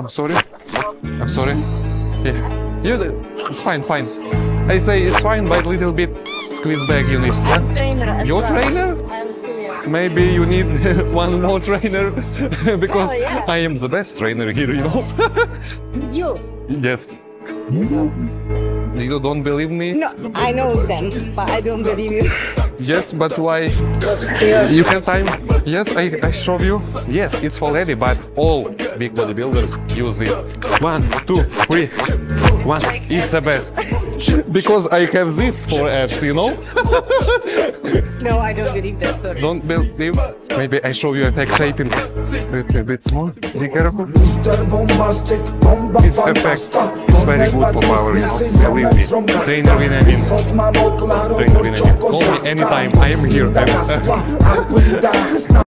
I'm sorry. I'm sorry. Yeah. You, it's fine, fine. I say it's fine, but a little bit squeeze back you need. Yeah? Your trainer? Maybe you need one more trainer because Oh, yeah. I am the best trainer here, you know? You. yes. You don't believe me? No, I know them, but I don't believe you. Yes, but why? You have time? Yes, I, I show you. Yes, it's already, but all big bodybuilders use it. One, two, three. One, it's the best. Because I have this for apps, you know? No, I don't believe that. Sorry. Don't believe? Maybe I show you effect shaping. a bit more. Be careful. Mr. Bombastic, bomba It's effect. It's very good for power, you know. Believe me. Trainer Vinamin. Trainer Vinamin. Call me anytime. I am here. I'm-